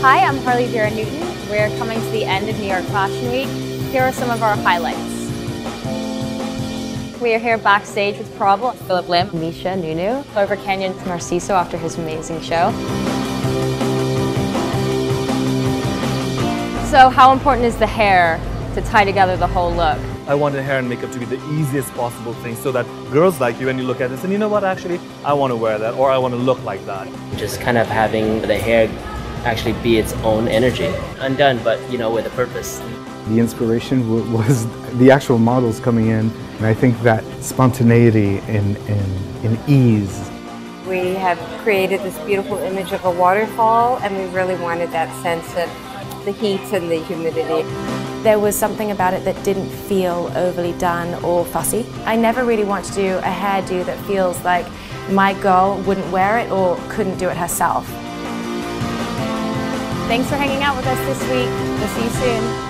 Harley Viera Newton. We're coming to the end of New York Fashion Week. Here are some of our highlights. We are here backstage with Prabal, Phillip Lim, Misha Nonoo, Clover Canyon, Narciso after his amazing show. So how important is the hair to tie together the whole look? I wanted hair and makeup to be the easiest possible thing so that girls like you when you look at this and you know what actually I want to wear that or I want to look like that. Just kind of having the hair actually be its own energy. Undone but you know with a purpose. The inspiration was the actual models coming in and I think that spontaneity and, and, and ease. We have created this beautiful image of a waterfall and we really wanted that sense of the heat and the humidity. There was something about it that didn't feel overly done or fussy. I never really want to do a hairdo that feels like my girl wouldn't wear it or couldn't do it herself. Thanks for hanging out with us this week. We'll see you soon.